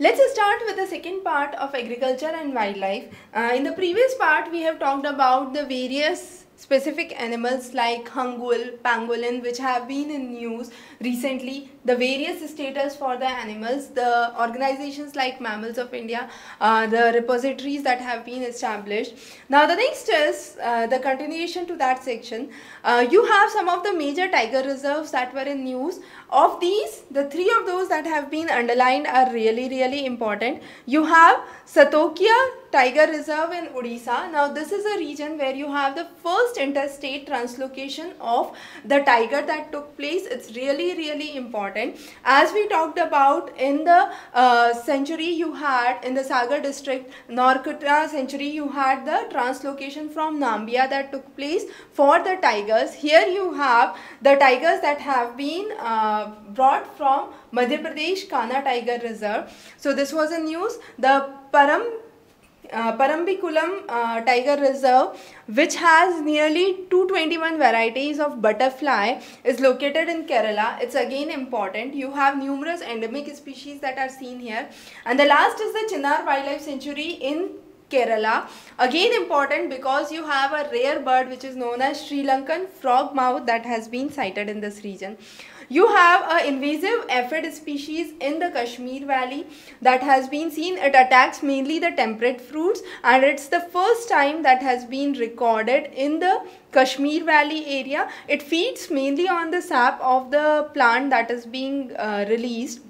Let's start with the second part of agriculture and wildlife. Uh, in the previous part, we have talked about the various specific animals like hangul, pangolin which have been in news recently, the various status for the animals, the organizations like Mammals of India, uh, the repositories that have been established. Now the next is uh, the continuation to that section. Uh, you have some of the major tiger reserves that were in news. Of these, the three of those that have been underlined are really really important. You have Satkosia Tiger Reserve in Odisha. Now this is a region where you have the first interstate translocation of the tiger that took place. It's really really important. As we talked about in the uh, sanctuary you had in the Sagar district, Norkota century you had the translocation from Namibia that took place for the tigers. Here you have the tigers that have been uh, brought from Madhya Pradesh Kanha Tiger Reserve. So this was a news. The Param uh, Parambikulam uh, Tiger Reserve which has nearly 221 varieties of butterfly is located in Kerala. It's again important. You have numerous endemic species that are seen here. And the last is the Chinnar Wildlife Sanctuary in Kerala. Again important because you have a rare bird which is known as Sri Lankan frog mouth that has been sighted in this region. You have an invasive aphid species in the Kashmir Valley that has been seen. It attacks mainly the temperate fruits and it's the first time that has been recorded in the Kashmir Valley area. It feeds mainly on the sap of the plant that is being uh, released.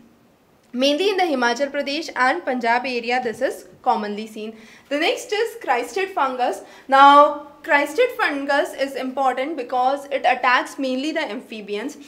Mainly in the Himachal Pradesh and Punjab area this is commonly seen. The next is chytrid fungus. Now chytrid fungus is important because it attacks mainly the amphibians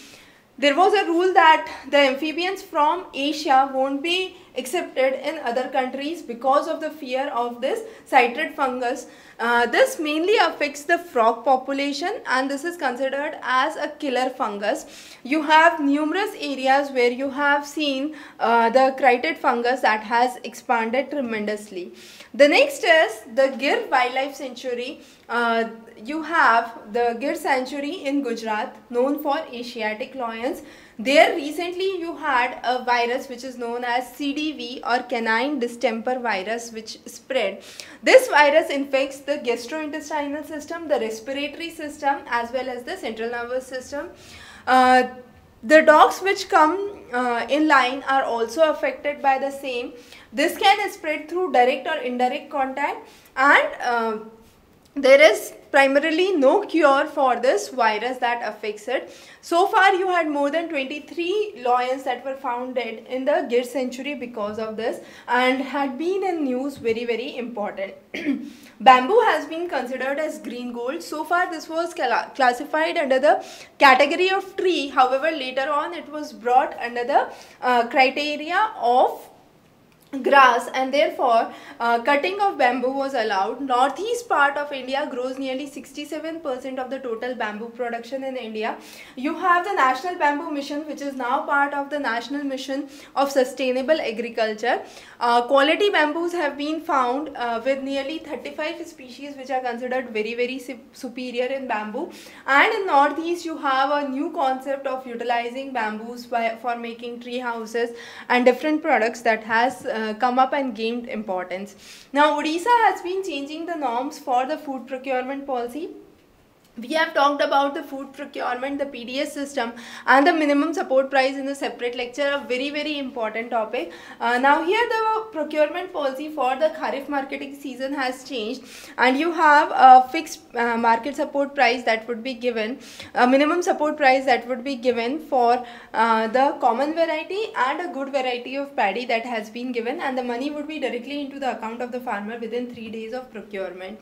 there was a rule that the amphibians from Asia won't be accepted in other countries because of the fear of this chytrid fungus. Uh, this mainly affects the frog population and this is considered as a killer fungus. You have numerous areas where you have seen uh, the chytrid fungus that has expanded tremendously. The next is the Gir Wildlife Sanctuary. Uh, you have the Gir Sanctuary in Gujarat known for Asiatic lions. There recently you had a virus which is known as CDV or canine distemper virus which spread. This virus infects the gastrointestinal system, the respiratory system as well as the central nervous system. Uh, the dogs which come uh, in line are also affected by the same. This can spread through direct or indirect contact and uh, there is primarily no cure for this virus that affects it. So far you had more than 23 lions that were found dead in the Gir century because of this and had been in news very very important. Bamboo has been considered as green gold. So far this was classified under the category of tree. However later on it was brought under the uh, criteria of grass and therefore uh, cutting of bamboo was allowed. Northeast part of India grows nearly 67% of the total bamboo production in India. You have the National Bamboo Mission which is now part of the National Mission of Sustainable Agriculture. Uh, quality bamboos have been found uh, with nearly 35 species which are considered very very superior in bamboo and in Northeast you have a new concept of utilizing bamboos by, for making tree houses and different products that has uh, come up and gained importance. Now, Odisha has been changing the norms for the food procurement policy we have talked about the food procurement, the PDS system and the minimum support price in a separate lecture, a very very important topic. Uh, now here the procurement policy for the Kharif marketing season has changed and you have a fixed uh, market support price that would be given, a minimum support price that would be given for uh, the common variety and a good variety of paddy that has been given and the money would be directly into the account of the farmer within 3 days of procurement.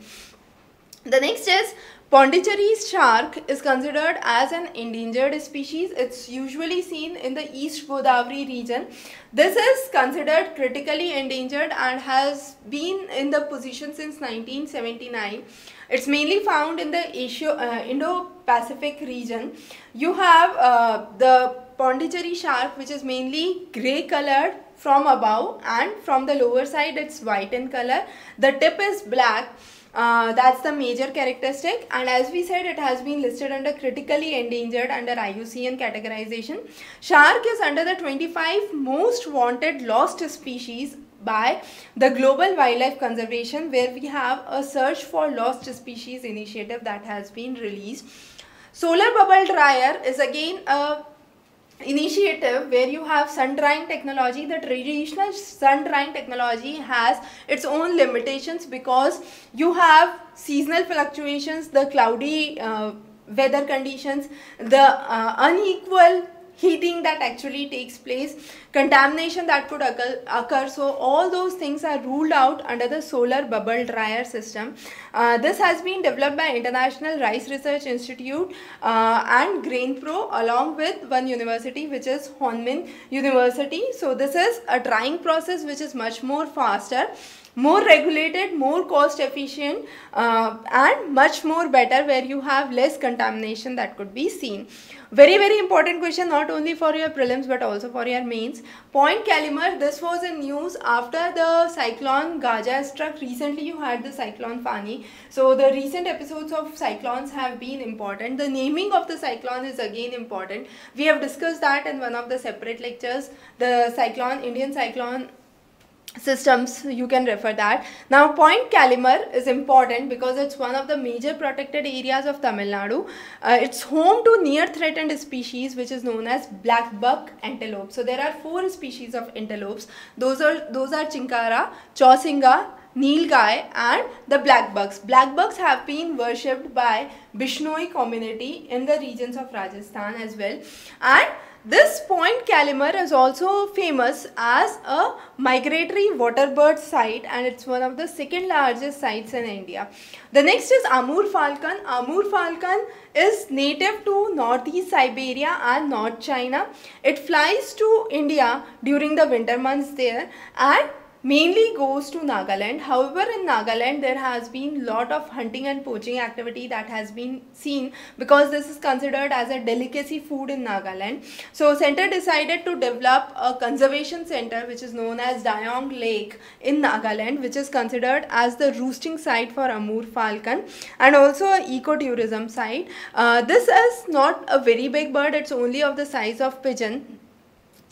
The next is Pondicherry shark is considered as an endangered species. It's usually seen in the East Godavari region. This is considered critically endangered and has been in the position since 1979. It's mainly found in the uh, Indo-Pacific region. You have uh, the Pondicherry shark which is mainly grey colored from above and from the lower side it's white in color. The tip is black Uh, that's the major characteristic and as we said it has been listed under critically endangered under IUCN categorization. Shark is under the 25 most wanted lost species by the Global Wildlife Conservation where we have a search for lost species initiative that has been released. Solar bubble dryer is again a initiative where you have sun drying technology the traditional sun drying technology has its own limitations because you have seasonal fluctuations the cloudy uh, weather conditions the uh, unequal heating that actually takes place, contamination that could occur, occur. So all those things are ruled out under the solar bubble dryer system. Uh, this has been developed by International Rice Research Institute uh, and GrainPro along with one university which is Hohenheim University. So this is a drying process which is much more faster more regulated, more cost efficient uh, and much more better where you have less contamination that could be seen. Very very important question not only for your prelims but also for your mains. Point Calimere, this was in news after the cyclone Gaja struck. Recently you had the cyclone Fani. So the recent episodes of cyclones have been important. The naming of the cyclone is again important. We have discussed that in one of the separate lectures. The cyclone, Indian cyclone systems you can refer that. Now point calimere is important because it's one of the major protected areas of tamil nadu. Uh, it's home to near threatened species which is known as black buck antelope. So there are four species of antelopes. Those are those are chinkara chausinga Nilgai and the black bucks. Black bucks have been worshipped by Bishnoi community in the regions of Rajasthan as well. And this point Calimere is also famous as a migratory water bird site and it's one of the second largest sites in India. The next is Amur falcon. Amur falcon is native to northeast Siberia and North China. It flies to India during the winter months there and mainly goes to Nagaland. However, in Nagaland, there has been lot of hunting and poaching activity that has been seen because this is considered as a delicacy food in Nagaland. So, center decided to develop a conservation center which is known as Doyang Lake in Nagaland which is considered as the roosting site for Amur falcon and also a ecotourism site. Uh, this is not a very big bird, it's only of the size of pigeon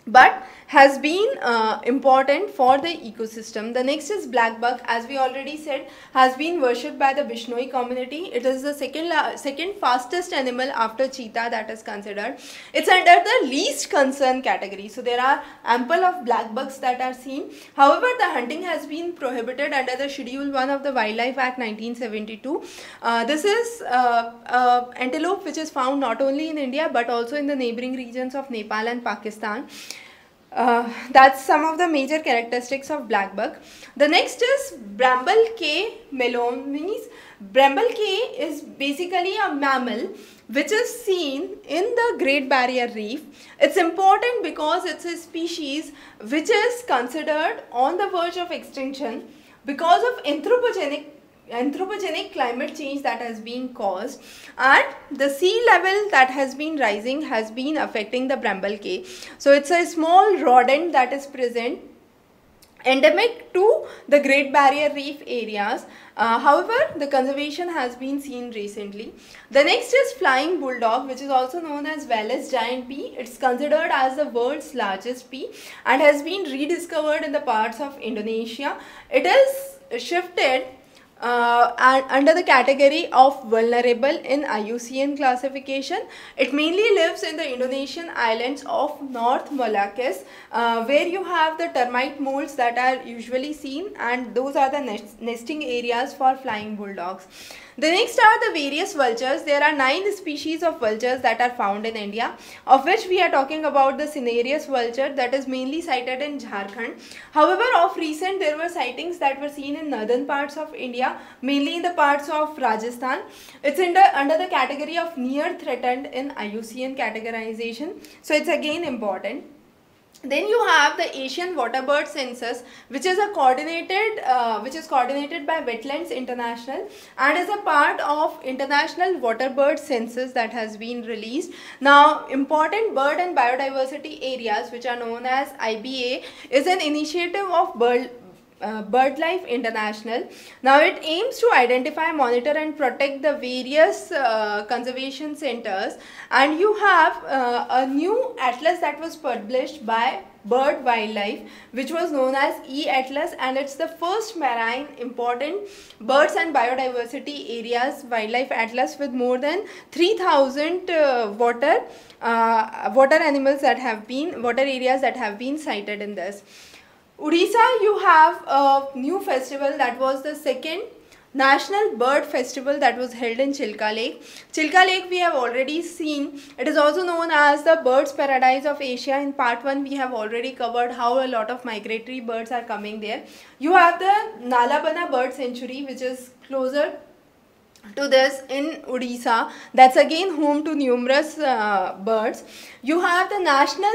but has been uh, important for the ecosystem. The next is black buck as we already said has been worshipped by the Bishnoi community. It is the second second fastest animal after cheetah that is considered. It's under the least concern category. So there are ample of black bucks that are seen. However, the hunting has been prohibited under the Schedule 1 of the Wildlife Act 1972. Uh, this is uh, antelope which is found not only in India but also in the neighboring regions of Nepal and Pakistan. Uh, that's some of the major characteristics of black buck. The next is Bramble Cay melomys. Bramble Cay is basically a mammal which is seen in the Great Barrier Reef. It's important because it's a species which is considered on the verge of extinction because of anthropogenic anthropogenic climate change that has been caused and the sea level that has been rising has been affecting the bramble cay. So it's a small rodent that is present endemic to the Great Barrier Reef areas. Uh, however, the conservation has been seen recently. The next is flying bulldog which is also known as Wallace giant bee. It's considered as the world's largest bee and has been rediscovered in the parts of Indonesia. It is shifted uh, under the category of vulnerable in IUCN classification. It mainly lives in the Indonesian islands of North Moluccas uh, where you have the termite molds that are usually seen and those are the nest nesting areas for flying bulldogs. The next are the various vultures. There are nine species of vultures that are found in India, of which we are talking about the cinereous vulture that is mainly sighted in Jharkhand. However, of recent there were sightings that were seen in northern parts of India, mainly in the parts of Rajasthan. It's under, under the category of near threatened in IUCN categorization. So it's again important. Then you have the Asian Waterbird Census which is a coordinated uh, which is coordinated by Wetlands International and is a part of International Waterbird Census that has been released. Now important bird and biodiversity areas which are known as IBA is an initiative of bird uh, BirdLife International. Now it aims to identify, monitor and protect the various uh, conservation centers and you have uh, a new atlas that was published by bird wildlife which was known as e-atlas and it's the first marine important birds and biodiversity areas wildlife atlas with more than 3000 uh, water uh, water animals that have been water areas that have been cited in this Odisha you have a new festival that was the second National Bird Festival that was held in Chilka Lake. Chilka Lake we have already seen. It is also known as the Birds Paradise of Asia. In part 1 we have already covered how a lot of migratory birds are coming there. You have the Nalabana Bird Sanctuary which is closer to this in Odisha that's again home to numerous uh, birds. You have the National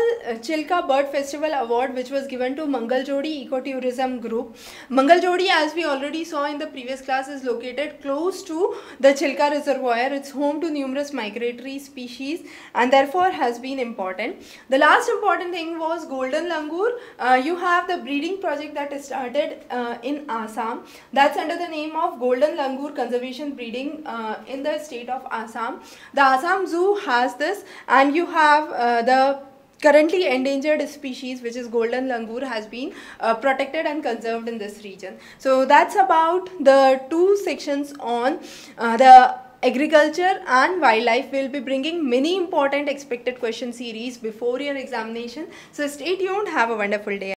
Chilka Bird Festival Award which was given to Mangal Jodi Ecotourism Group. Mangal Jodi as we already saw in the previous class is located close to the Chilka Reservoir. It's home to numerous migratory species and therefore has been important. The last important thing was Golden Langur. Uh, you have the breeding project that is started uh, in Assam. That's under the name of Golden Langur Conservation Breeding uh, in the state of Assam. The Assam Zoo has this and you have uh, the currently endangered species which is golden langur has been uh, protected and conserved in this region. So that's about the two sections on uh, the agriculture and wildlife will be bringing many important expected question series before your examination. So stay tuned. Have a wonderful day.